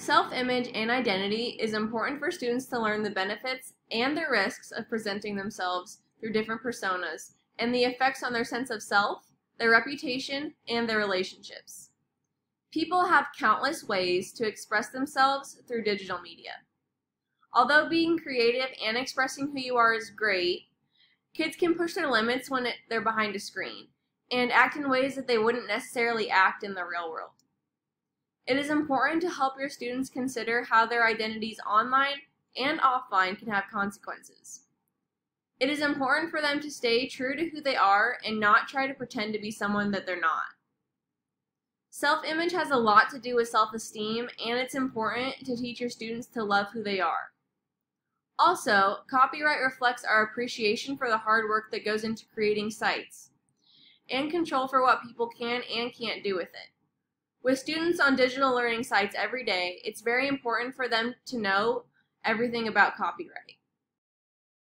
Self image and identity is important for students to learn the benefits and the risks of presenting themselves through different personas and the effects on their sense of self, their reputation, and their relationships. People have countless ways to express themselves through digital media. Although being creative and expressing who you are is great, kids can push their limits when they're behind a screen and act in ways that they wouldn't necessarily act in the real world. It is important to help your students consider how their identities online and offline can have consequences. It is important for them to stay true to who they are and not try to pretend to be someone that they're not. Self image has a lot to do with self esteem, and it's important to teach your students to love who they are. Also, copyright reflects our appreciation for the hard work that goes into creating sites and control for what people can and can't do with it. With students on digital learning sites every day, it's very important for them to know everything about copyright.